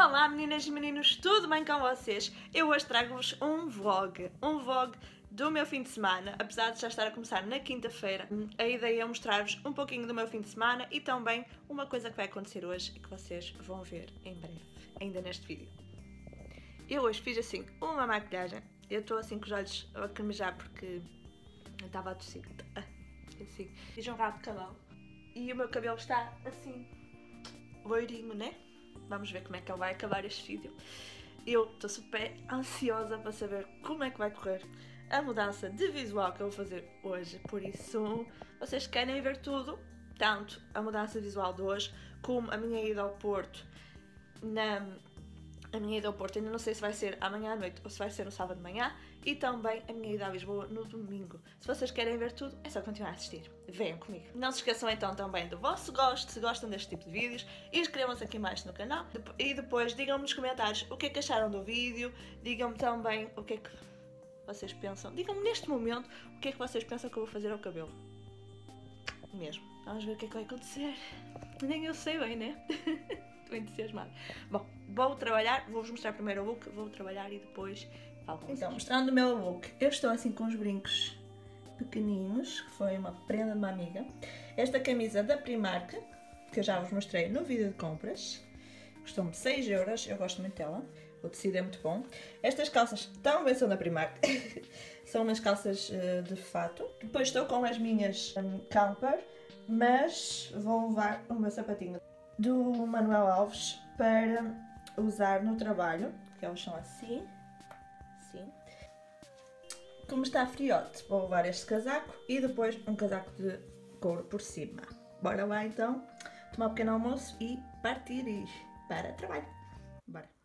Olá meninas e meninos, tudo bem com vocês? Eu hoje trago-vos um vlog, um vlog do meu fim de semana, apesar de já estar a começar na quinta-feira. A ideia é mostrar-vos um pouquinho do meu fim de semana e também uma coisa que vai acontecer hoje e que vocês vão ver em breve, ainda neste vídeo. Eu hoje fiz assim uma maquilhagem, eu estou assim com os olhos a cremejar porque eu estava a tossir, assim, fiz um rabo de cabelo e o meu cabelo está assim, loirinho, né? Vamos ver como é que ele vai acabar este vídeo. Eu estou super ansiosa para saber como é que vai correr a mudança de visual que eu vou fazer hoje. Por isso, vocês querem ver tudo, tanto a mudança visual de hoje, como a minha ida ao Porto na a minha ida ao Porto, ainda não sei se vai ser amanhã à noite ou se vai ser no sábado de manhã, e também a minha ida a Lisboa no domingo. Se vocês querem ver tudo, é só continuar a assistir. Venham comigo. Não se esqueçam então também do vosso gosto, se gostam deste tipo de vídeos, inscrevam-se aqui mais no canal e depois digam-me nos comentários o que é que acharam do vídeo, digam-me também o que é que vocês pensam, digam-me neste momento o que é que vocês pensam que eu vou fazer ao cabelo. Mesmo. Vamos ver o que é que vai acontecer. Nem eu sei bem, né? Estou entusiasmada. Bom, vou trabalhar, vou-vos mostrar primeiro o look, vou trabalhar e depois falo com Então, mostrando o meu look, eu estou assim com os brincos pequeninos, que foi uma prenda de uma amiga. Esta camisa da Primark, que eu já vos mostrei no vídeo de compras, custou-me 6 euros, eu gosto muito dela. O tecido é muito bom. Estas calças também são da Primark. são umas calças uh, de fato. Depois estou com as minhas um, camper, mas vou levar o meu sapatinho do Manuel Alves para usar no trabalho, que eles são assim, assim. Como está friote, vou levar este casaco e depois um casaco de couro por cima. Bora lá então tomar um pequeno almoço e partir para trabalho. Bora.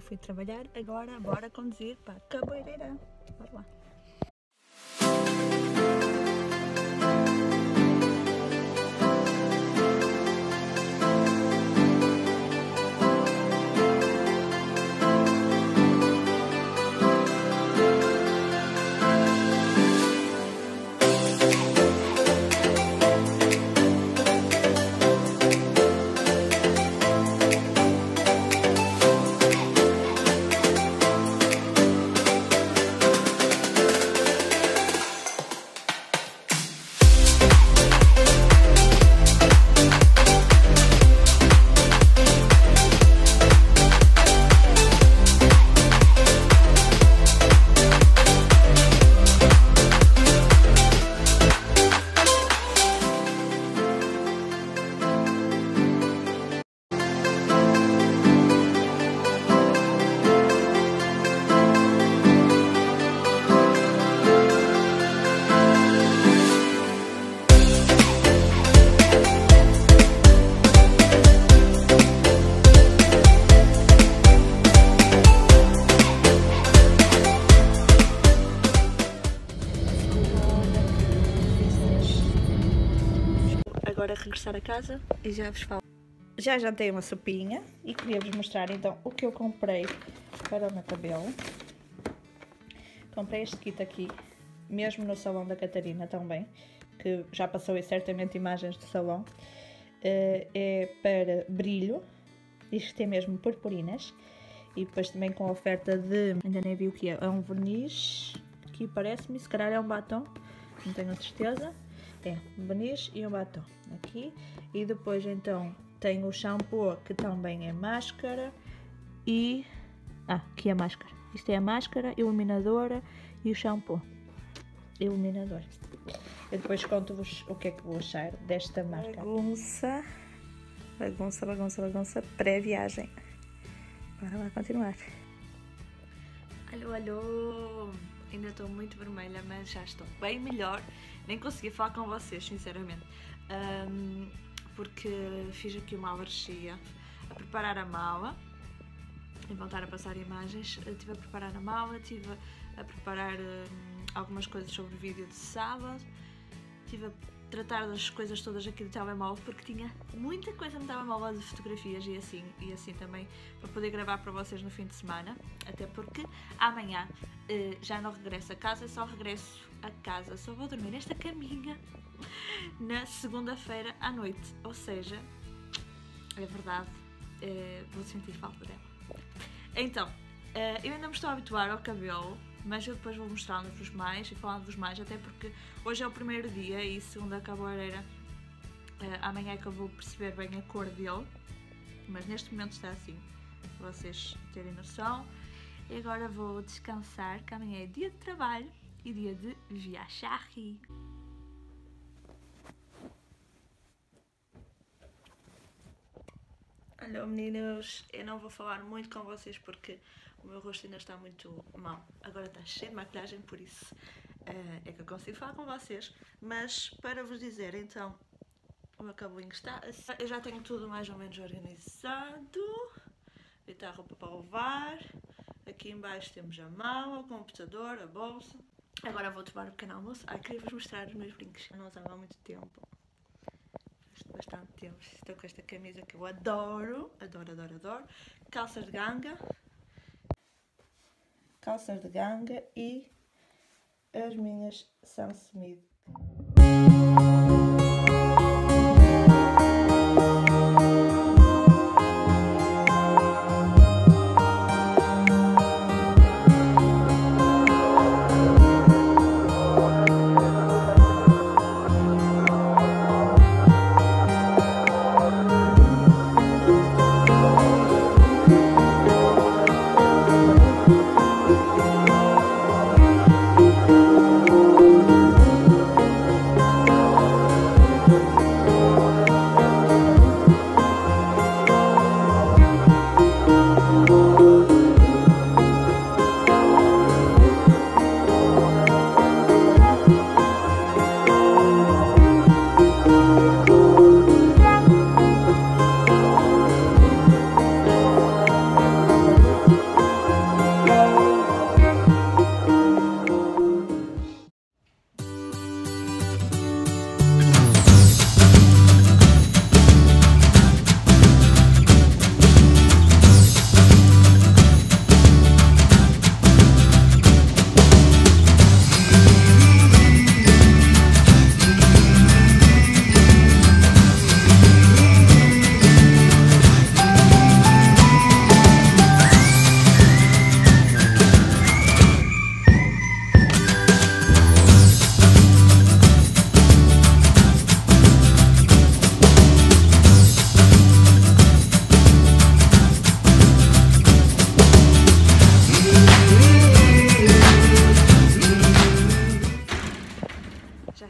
Fui trabalhar, agora bora conduzir para a cabeleireira. Casa e já vos falo. Já jantei uma sopinha e queria vos mostrar então o que eu comprei para o meu cabelo. Comprei este kit aqui, mesmo no salão da Catarina também, que já passou aí certamente imagens do salão. Uh, é para brilho, isto tem mesmo purpurinas. E depois também com oferta de, ainda nem vi o que é, é um verniz, que parece-me, se calhar é um batom, não tenho certeza é um verniz e um batom aqui. E depois então tem o shampoo que também é máscara e ah, aqui é a máscara. Isto é a máscara, iluminadora e o shampoo. Iluminador. Eu depois conto-vos o que é que vou achar desta marca. Bagunça. Bagunça, bagunça, bagunça. Pré-viagem. Bora lá continuar. Alô, alô. Ainda estou muito vermelha, mas já estou bem melhor. Nem consegui falar com vocês, sinceramente. Um, porque fiz aqui uma alergia a preparar a mala e voltar a passar imagens. Estive a preparar a mala, estive a preparar um, algumas coisas sobre o vídeo de sábado, estive a tratar das coisas todas aqui do telemóvel porque tinha muita coisa no telemóvel de fotografias e assim, e assim também para poder gravar para vocês no fim de semana, até porque amanhã uh, já não regresso a casa, só regresso a casa, só vou dormir nesta caminha na segunda-feira à noite, ou seja, é verdade, uh, vou sentir falta dela. Então, uh, eu ainda me estou a habituar ao cabelo, mas eu depois vou mostrando-vos mais e falando-vos mais, até porque hoje é o primeiro dia e segunda cabeleireira, uh, amanhã é que eu vou perceber bem a cor dele, mas neste momento está assim, para vocês terem noção. E agora vou descansar, que amanhã é dia de trabalho e dia de viajar. Olha, meninos, eu não vou falar muito com vocês porque o meu rosto ainda está muito mal. Agora está cheio de maquilhagem, por isso uh, é que eu consigo falar com vocês. Mas para vos dizer, então, o meu cabelinho está assim. Eu já tenho tudo mais ou menos organizado. Está a roupa para levar. Aqui embaixo temos a mala, o computador, a bolsa. Agora vou tomar um pequeno almoço. Ai, queria vos mostrar os meus brincos. Eu não usava há muito tempo. Bastante tempo. Estou com esta camisa que eu adoro. Adoro, adoro, adoro. Calças de ganga calças de ganga e as minhas Sam Smith.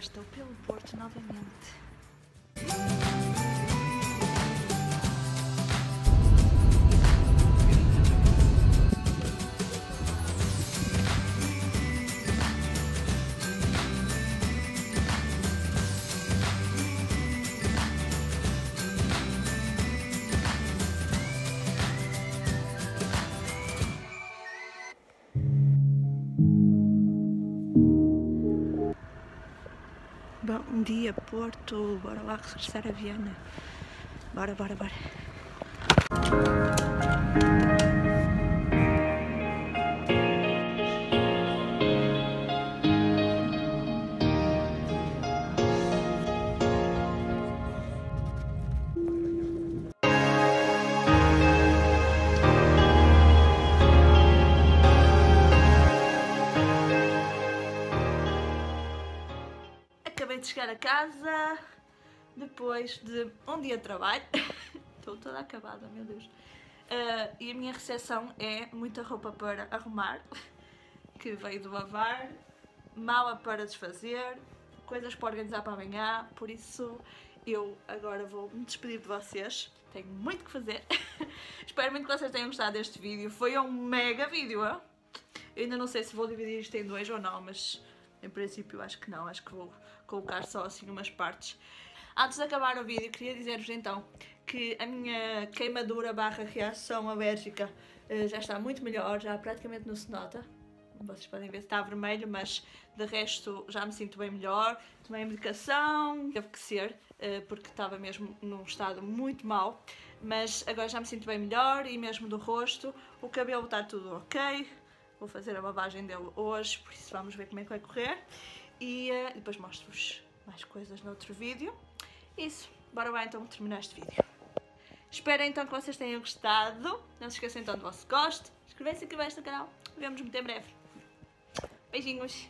Estou pelo porto novamente. Bom dia, Porto. Bora lá regressar a Viana. Bora, bora, bora. Casa depois de um dia de trabalho. Estou toda acabada, meu Deus. Uh, e a minha recepção é muita roupa para arrumar, que veio de lavar, mala para desfazer, coisas para organizar para amanhã, por isso eu agora vou me despedir de vocês. Tenho muito que fazer. Espero muito que vocês tenham gostado deste vídeo. Foi um mega vídeo, hein? Eu ainda não sei se vou dividir isto em dois ou não, mas em princípio acho que não, acho que vou colocar só assim umas partes. Antes de acabar o vídeo, queria dizer-vos então que a minha queimadura barra reação alérgica uh, já está muito melhor, já praticamente não se nota. Vocês podem ver que está vermelho, mas de resto já me sinto bem melhor. Tomei medicação, teve que ser, uh, porque estava mesmo num estado muito mau. Mas agora já me sinto bem melhor e mesmo do rosto. O cabelo está tudo ok. Vou fazer a lavagem dele hoje, por isso vamos ver como é que vai correr. E uh, depois mostro-vos mais coisas no outro vídeo. Isso, bora lá então terminar este vídeo. Espero então que vocês tenham gostado. Não se esqueçam então do vosso gosto. Inscrevam-se aqui abaixo no canal. Vemos muito em breve. Beijinhos.